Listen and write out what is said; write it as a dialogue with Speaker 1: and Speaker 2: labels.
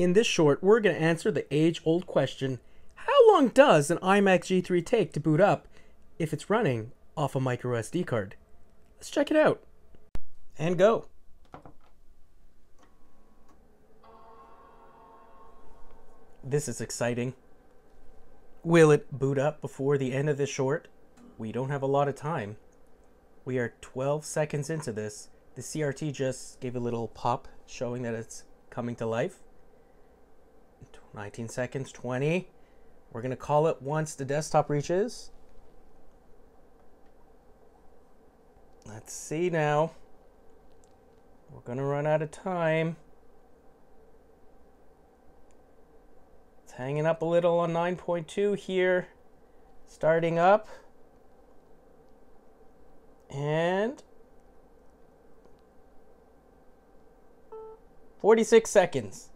Speaker 1: In this short, we're going to answer the age old question How long does an iMac G3 take to boot up if it's running off a micro SD card? Let's check it out. And go. This is exciting. Will it boot up before the end of this short? We don't have a lot of time. We are 12 seconds into this. The CRT just gave a little pop showing that it's coming to life. 19 seconds, 20. We're going to call it once the desktop reaches. Let's see now. We're going to run out of time. It's hanging up a little on 9.2 here. Starting up. And 46 seconds.